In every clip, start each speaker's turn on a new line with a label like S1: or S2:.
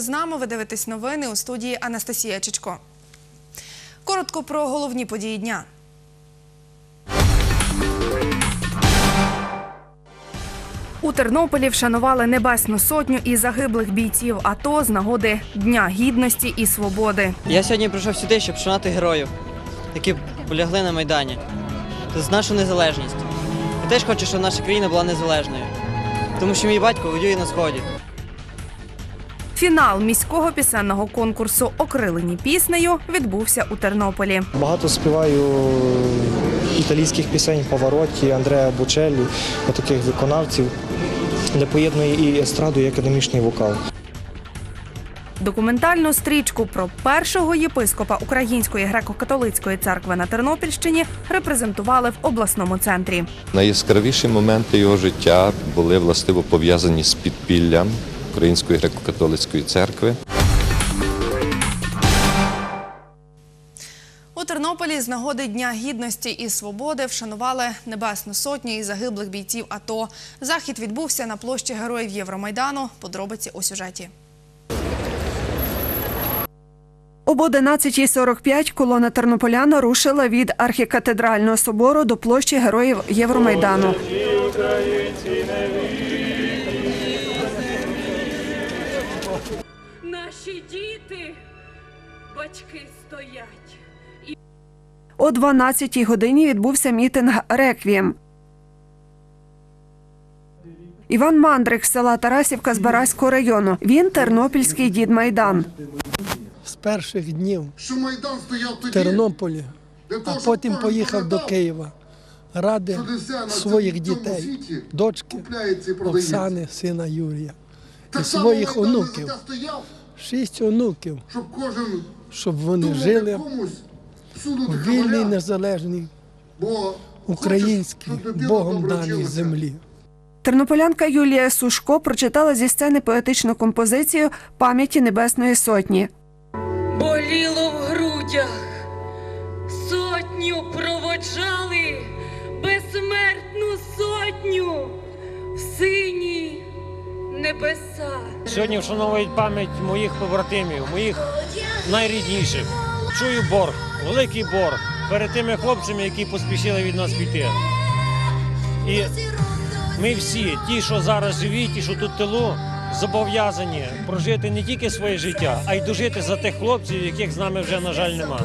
S1: З нами. Ви дивитесь новини у студії Анастасія Чичко. Коротко про головні події дня. У Тернополі вшанували Небесну Сотню і загиблих бійців АТО з нагоди Дня Гідності і Свободи.
S2: Я сьогодні прийшов сюди, щоб шанувати героїв, які полягли на Майдані. За нашу незалежність. Я теж хочу, щоб наша країна була незалежною. Тому що мій батько воює на сході.
S1: Фінал міського пісенного конкурсу Окрилені піснею відбувся у Тернополі.
S3: Багато співаю італійських пісень Павароті, Андреа Бучеллі, таких виконавців, де поєднує і естраду, і академічний вокал.
S1: Документальну стрічку про першого єпископа Української греко-католицької церкви на Тернопільщині репрезентували в обласному центрі.
S4: Найяскравіші моменти його життя були властиво пов'язані з підпіллям Української греко-католицької церкви.
S1: У Тернополі з нагоди Дня гідності і свободи вшанували Небесну Сотню і загиблих бійців АТО. Захід відбувся на площі Героїв Євромайдану. Подробиці у сюжеті.
S5: Об 11.45 колона тернополян рушила від архікатедрального собору до площі Героїв Євромайдану.
S6: Наші стоять.
S5: О 12.00 годині відбувся мітинг «Реквієм». Іван Мандрик з села Тарасівка з Бараського району. Він тернопільський дід Майдан.
S7: з перших днів
S8: стояв
S7: в Тернополі, а потім поїхав до Києва ради своїх дітей, дочки. Оксани, сина Юрія і своїх онуків. Шість онуків,
S8: щоб
S7: вони жили в вільній, незалежній, українській, Богом даній землі.
S5: Тернополянка Юлія Сушко прочитала зі сцени поетичну композицію пам'яті Небесної Сотні.
S6: Боліло в грудях, сотню проводжали, безсмертну сотню в сині небеса.
S9: Сьогодні вшановують пам'ять моїх побратимів, моїх найрідніших. Чую борг, великий борг перед тими хлопцями, які поспішили від нас піти. І ми всі, ті, що зараз живі, ті, що тут тилу, зобов'язані прожити не тільки своє життя, а й дожити за тих хлопців, яких з нами вже, на жаль, нема.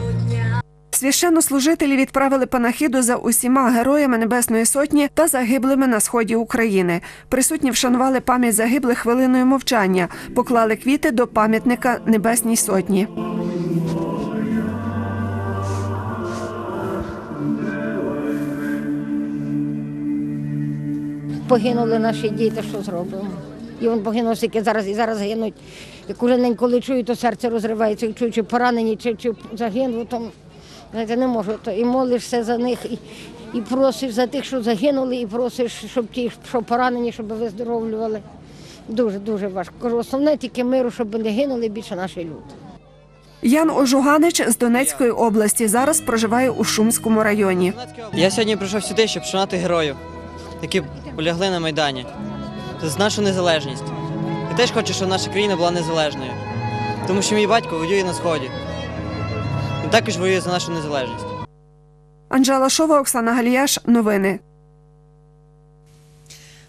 S5: Священнослужителі відправили панахиду за усіма героями Небесної Сотні та загиблими на сході України. Присутні вшанували пам'ять загиблих хвилиною мовчання, поклали квіти до пам'ятника Небесній Сотні.
S10: Погинули наші діти, що зробимо? І він погинув стільки зараз і зараз гинуть. І кожен день, коли чую, то серце розривається, і чую, чи поранені, чи, чи загинули, то знаєте, не можу. То і молишся за них, і, і просиш за тих, що загинули, і просиш, щоб ті, що поранені, щоб виздоровлювали. Дуже, дуже важко. Кажу, основне тільки миру, щоб не гинули більше наші люди.
S5: Ян Ожуганич з Донецької області зараз проживає у Шумському районі.
S2: Я сьогодні прийшов сюди, щоб шанувати героїв, які полягли на Майдані. За нашу незалежність. Я теж хочу, щоб наша країна була незалежною. Тому що мій батько воює на сході. Він також воює за нашу незалежність.
S5: Анжела Шова, Оксана Галіяш. Новини.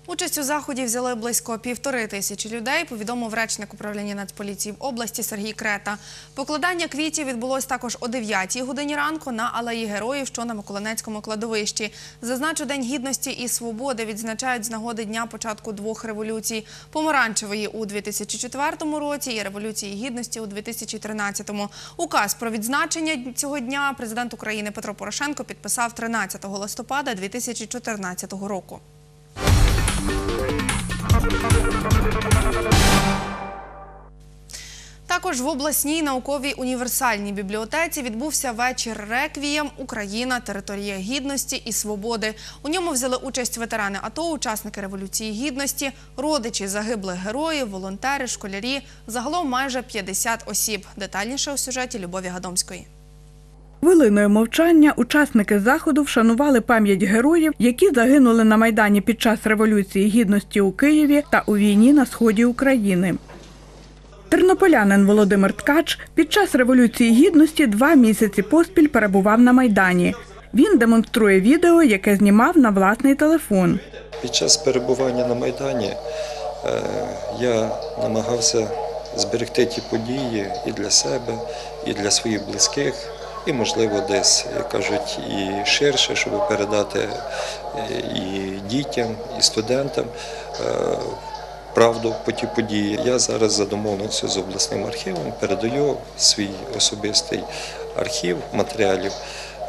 S1: Участь у заході взяли близько півтори тисячі людей, повідомив речник управління Нацполіції в області Сергій Крета. Покладання квітів відбулось також о 9-й годині ранку на алеї героїв, що на Миколинецькому кладовищі. Зазначу День гідності і свободи відзначають з нагоди дня початку двох революцій: помаранчевої у 2004 році і революції гідності у 2013-му. Указ про відзначення цього дня президент України Петро Порошенко підписав 13 листопада 2014 року. Також в обласній науковій універсальній бібліотеці відбувся вечір реквієм Україна, територія гідності і свободи. У ньому взяли участь ветерани АТО, учасники революції гідності, родичі загиблих героїв, волонтери, школярі. Загалом майже 50 осіб. Детальніше у сюжеті Любові Гадомської.
S11: Хвилиною мовчання учасники заходу вшанували пам'ять героїв, які загинули на майдані під час революції гідності у Києві та у війні на сході України. Тернополянин Володимир Ткач під час Революції Гідності два місяці поспіль перебував на Майдані. Він демонструє відео, яке знімав на власний телефон.
S12: Під час перебування на Майдані е, я намагався зберегти ті події і для себе, і для своїх близьких, і, можливо, десь, кажуть, і ширше, щоб передати е, і дітям, і студентам е, правду по ті події. Я зараз за домовленістю з обласним архівом передаю свій особистий архів матеріалів.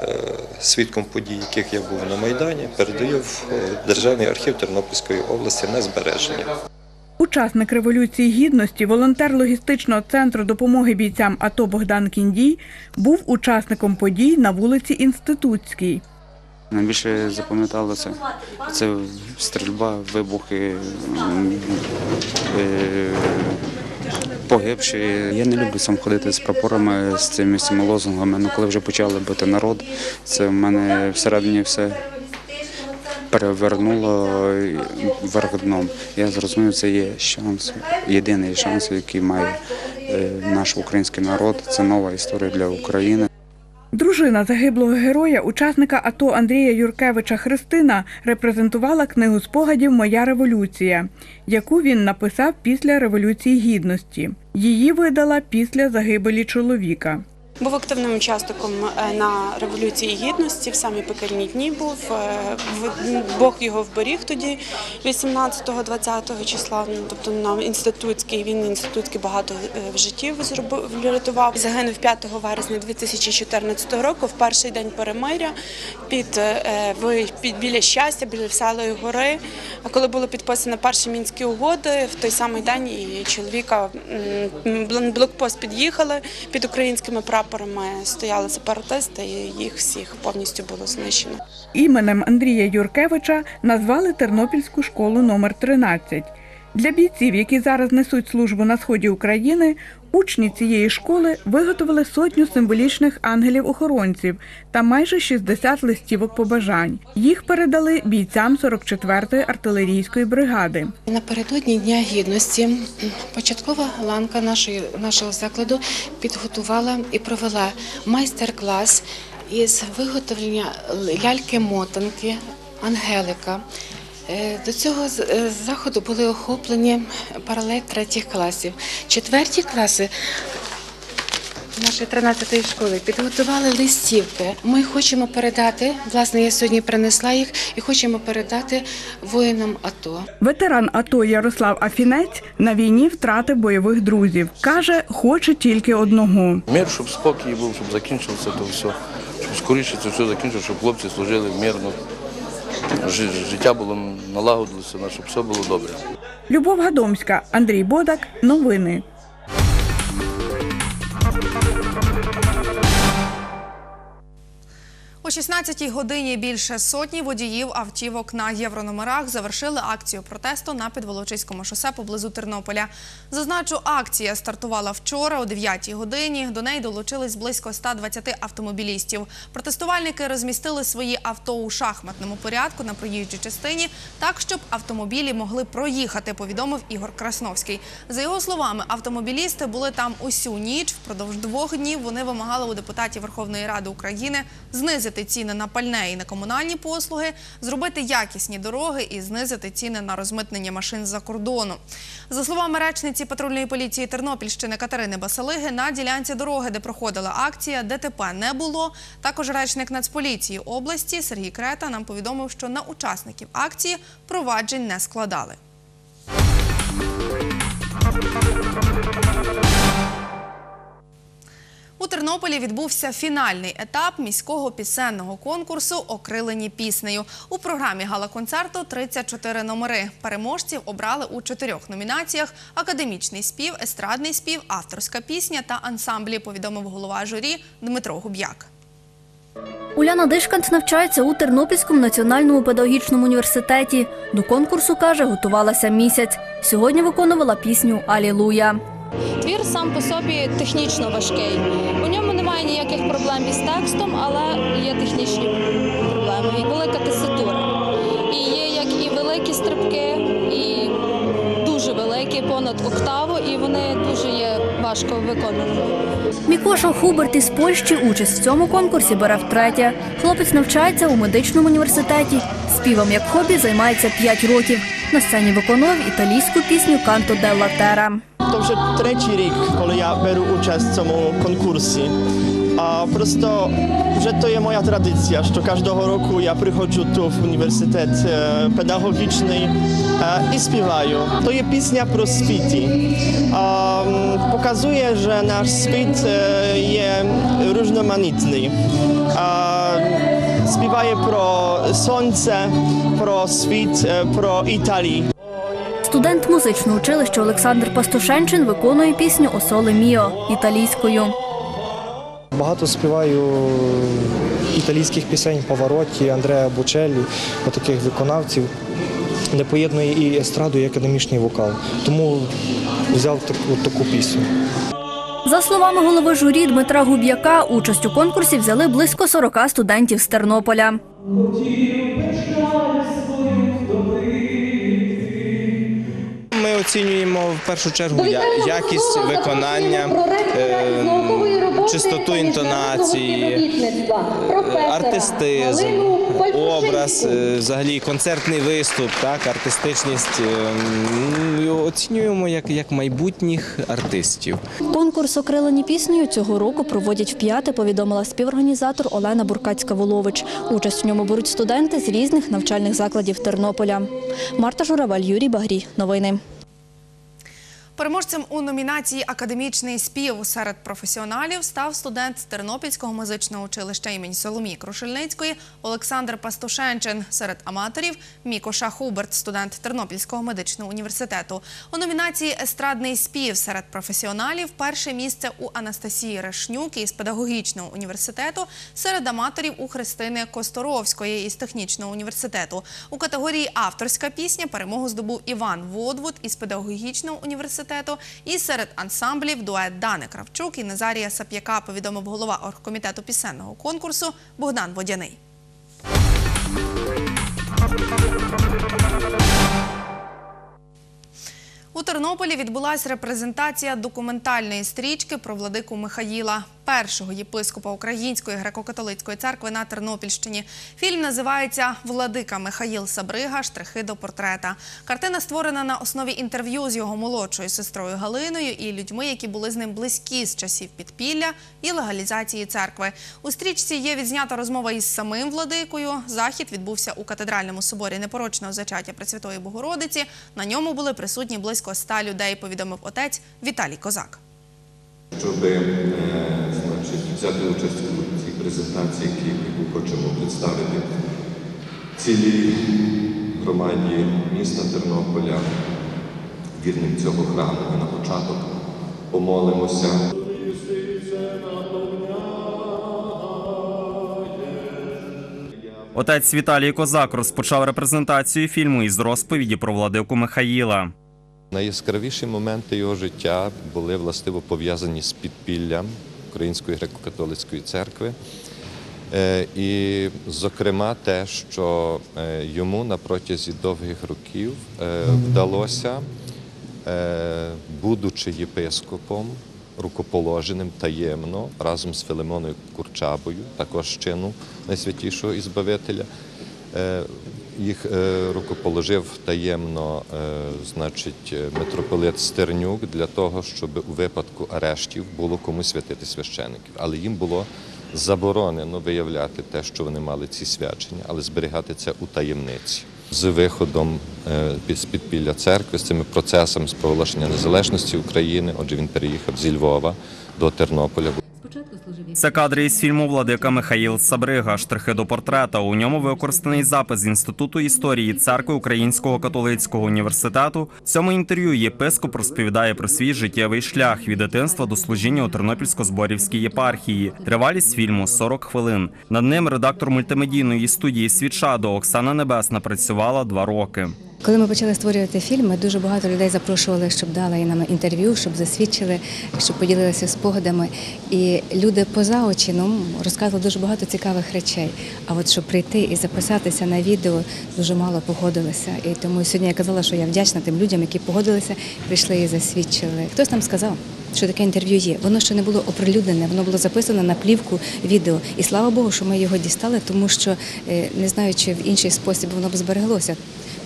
S12: е, Свідком подій, яких я був на Майдані, передаю в Державний архів Тернопільської області на збереження.
S11: Учасник Революції Гідності, волонтер логістичного центру допомоги бійцям АТО Богдан Кіндій був учасником подій на вулиці Інститутській.
S13: Найбільше запам'яталося це стрільба, вибухи, е, погибші. Я не люблю сам ходити з прапорами, з цими лозунгами. Ну, коли вже почали бити народ, це в мене всередині все перевернуло вверх дном. Я зрозумів, це є шанс, єдиний шанс, який має е, наш український народ. Це нова історія для України.
S11: Дружина загиблого героя, учасника АТО Андрія Юркевича Христина, репрезентувала книгу спогадів Моя революція, яку він написав після Революції Гідності. Її видала після загибелі чоловіка.
S14: Був активним учасником е, на революції гідності. В самі пекельні дні був е, Бог його вберіг тоді, 18-20 числа. Ну, Тобто на інститутський він інститутський багато е, життів зробив врятував. Загинув 5 вересня 2014 року, в перший день перемиря під, під біля щастя, біля Веселої гори. А коли було підписано перші мінські угоди, в той самий день і чоловіка блокпост під'їхали під українськими прапорами, стояли сепаратисти, і їх всіх повністю було знищено.
S11: Іменем Андрія Юркевича назвали Тернопільську школу номер 13. Для бійців, які зараз несуть службу на сході України, учні цієї школи виготовили сотню символічних ангелів-охоронців та майже 60 листівок побажань. Їх передали бійцям 44-ї артилерійської бригади.
S15: Напередодні Дня гідності початкова ланка нашої, нашого закладу підготувала і провела майстер-клас із виготовлення ляльки-мотанки, ангелика. Е, До цього з- е, заходу були охоплені паралель третіх класів. Четверті класи нашої 13-ї школи підготували листівки. Ми хочемо передати, власне, я сьогодні принесла їх і хочемо передати воїнам АТО.
S11: Ветеран АТО Ярослав Афінець на війні втратив бойових друзів. Каже, хоче тільки одного.
S16: Мир, щоб спокій був, щоб закінчилося то все. Щоб скоріше це все закінчилося, щоб хлопці служили мирно. Жи- Життя було налагодилося, щоб все було добре.
S11: Любов Гадомська, Андрій Бодак. Новини.
S1: О 16-й годині більше сотні водіїв автівок на єврономерах завершили акцію протесту на Підволочиському шосе поблизу Тернополя. Зазначу, акція стартувала вчора о 9-й годині. До неї долучились близько 120 автомобілістів. Протестувальники розмістили свої авто у шахматному порядку на проїжджій частині, так щоб автомобілі могли проїхати. Повідомив Ігор Красновський. За його словами, автомобілісти були там усю ніч. Впродовж двох днів вони вимагали у депутатів Верховної Ради України знизити ціни на пальне і на комунальні послуги, зробити якісні дороги і знизити ціни на розмитнення машин за кордону. За словами речниці патрульної поліції Тернопільщини Катерини Басалиги, на ділянці дороги, де проходила акція, ДТП не було. Також речник Нацполіції області Сергій Крета нам повідомив, що на учасників акції проваджень не складали. У Тернополі відбувся фінальний етап міського пісенного конкурсу Окрилені піснею. У програмі гала-концерту 34 номери. Переможців обрали у чотирьох номінаціях: академічний спів, естрадний спів, авторська пісня та ансамблі. Повідомив голова журі Дмитро Губ'як.
S17: Уляна Дишканц навчається у Тернопільському національному педагогічному університеті. До конкурсу каже, готувалася місяць. Сьогодні виконувала пісню Алілуя.
S18: Твір сам по собі технічно важкий. У ньому немає ніяких проблем із текстом, але є технічні проблеми. І велика теситура. І є як і великі стрибки, і дуже великі, понад октаву, і вони дуже є важко виконаному.
S17: Мікоша Хуберт із Польщі участь в цьому конкурсі бере втретє. Хлопець навчається у медичному університеті. Співом як хобі займається 5 років. На сцені виконує італійську пісню Канто делла Тера.
S19: To вже третій рік, коли я беру участь в цьому конкурсі. А просто вже то є моя традиція, що кожного року я приходжу тут в університет е, педагогічний е, і співаю. То є пісня про світі. А, м, Показує, що наш світ е, є різноманітний. А, Співає
S17: Студент музичного училища Олександр Пастушенчин виконує пісню «О соле міо» італійською.
S3: Багато співаю італійських пісень Павароті, Андреа Бучеллі, отаких виконавців, де поєднує і естраду, і академічний вокал. Тому взяв таку, таку пісню.
S17: За словами голови журі Дмитра Губ'яка, участь у конкурсі взяли близько 40 студентів з Тернополя.
S20: Оцінюємо в першу чергу якість виконання, е, чистоту інтонації, артистизм, образ, е, взагалі концертний виступ, так, артистичність. е, Оцінюємо як, як майбутніх артистів.
S17: Конкурс «Окрилені піснею» цього року проводять вп'яте, повідомила співорганізатор Олена Буркацька-Волович. Участь у ньому беруть студенти з різних навчальних закладів Тернополя. Марта Журавель, Юрій Багрій. Новини.
S1: Переможцем у номінації Академічний спів серед професіоналів став студент Тернопільського музичного училища імені Соломії Крушельницької Олександр Пастушенчин. Серед аматорів Мікоша Хуберт, студент Тернопільського медичного університету. У номінації Естрадний спів серед професіоналів перше місце у Анастасії Решнюк із педагогічного університету. Серед аматорів у Христини Косторовської із технічного університету. У категорії авторська пісня перемогу здобув Іван Водвуд із педагогічного університету. І серед ансамблів дует Дани Кравчук і Назарія Сап'яка повідомив голова оргкомітету пісенного конкурсу Богдан Водяний. У Тернополі відбулася репрезентація документальної стрічки про владику Михаїла, першого єпископа Української греко-католицької церкви на Тернопільщині. Фільм називається Владика Михаїл Сабрига. Штрихи до портрета. Картина створена на основі інтерв'ю з його молодшою сестрою Галиною і людьми, які були з ним близькі з часів підпілля і легалізації церкви. У стрічці є відзнята розмова із самим владикою. Захід відбувся у катедральному соборі непорочного зачаття Пресвятої Богородиці. На ньому були присутні близько ста людей. Повідомив отець Віталій Козак.
S4: щоб е, взяти участь у цій презентації, яку хочемо представити цілій громаді міста Тернополя, вірним цього храму. Ми на початок помолимося.
S21: Отець Віталій Козак розпочав репрезентацію фільму із розповіді про владику Михаїла.
S4: Найяскравіші моменти його життя були властиво пов'язані з підпіллям Української греко-католицької церкви. Е, І, зокрема, те, що е, йому на протязі довгих років е, вдалося, будучи єпископом, рукоположеним таємно разом з Филимоною Курчабою, також чину найсвятішого Ізбавителя, їх е, рукоположив таємно, е, значить, е, митрополит Стернюк для того, щоб у випадку арештів було кому святити священиків. Але їм було заборонено виявляти те, що вони мали ці свячення, але зберігати це у таємниці. З виходом з підпілля церкви, з цими процесами з проголошення незалежності України, отже, він переїхав зі Львова до Тернополя.
S21: Це кадри із фільму Владика Михаїл Сабрига. Штрихи до портрета. У ньому використаний запис інституту історії церкви Українського католицького університету. В цьому інтерв'ю єпископ розповідає про свій життєвий шлях від дитинства до служіння у Тернопільсько-Зборівській єпархії. Тривалість фільму 40 хвилин. Над ним редактор мультимедійної студії Світшадо Оксана Небесна працювала два роки.
S22: Коли ми почали створювати фільм, ми дуже багато людей запрошували, щоб дали нам інтерв'ю, щоб засвідчили, щоб поділилися спогадами. І люди поза очі розказували дуже багато цікавих речей. А от щоб прийти і записатися на відео, дуже мало погодилися. І тому сьогодні я казала, що я вдячна тим людям, які погодилися, прийшли і засвідчили. Хтось нам сказав. Що таке інтерв'ю є? Воно ще не було оприлюднене, воно було записано на плівку відео. І слава Богу, що ми його дістали, тому що е, не знаю, чи в інший спосіб воно б збереглося.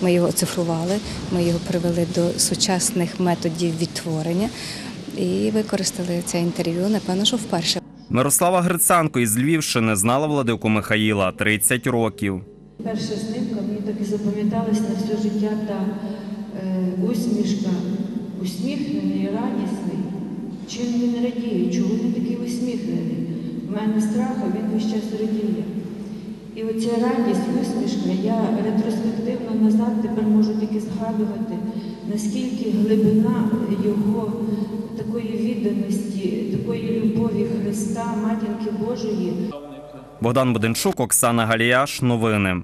S22: Ми його оцифрували, ми його привели до сучасних методів відтворення і використали це інтерв'ю, напевно, що вперше.
S21: Мирослава Гриценко із Львівщини знала владику Михаїла 30 років.
S23: Перша снимка мені так і запам'яталась на все життя та е, усмішка, усміхнений, радісний. Чим він радіє, чого він такий усміхнений? У мене страх, а він весь час радіє. І оця радість, усмішка, я ретроспективно назад тепер можу тільки згадувати, наскільки глибина його такої відданості, такої любові Христа, Матінки Божої.
S21: Богдан Буденчук, Оксана Галіяш. Новини.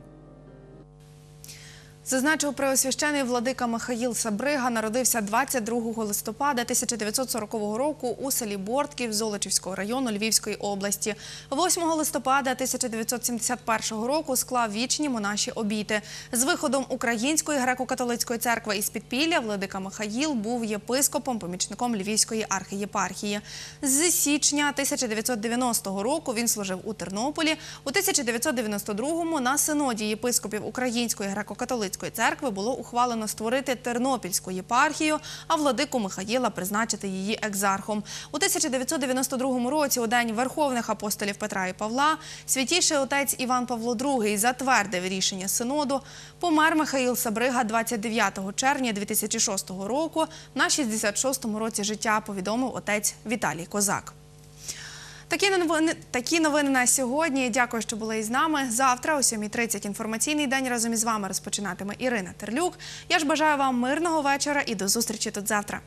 S1: Зазначив преосвящений владика Михаїл Сабрига народився 22 листопада 1940 року у селі Бортків Золочівського району Львівської області. 8 листопада 1971 року склав вічні монаші обіти. З виходом Української греко-католицької церкви із підпілля владика Михаїл був єпископом, помічником Львівської архієпархії. З січня 1990 року він служив у Тернополі. У 1992 на синоді єпископів Української греко-католицької церкви було ухвалено створити Тернопільську єпархію, а владику Михаїла призначити її екзархом. У 1992 році, у день верховних апостолів Петра і Павла, святіший отець Іван Павло II затвердив рішення синоду. Помер Михаїл Сабрига 29 червня 2006 року на 66-му році життя, повідомив отець Віталій Козак. Такі новини, такі новини на сьогодні. Дякую, що були із нами. Завтра о 7.30 інформаційний день разом із вами розпочинатиме Ірина Терлюк. Я ж бажаю вам мирного вечора і до зустрічі тут завтра.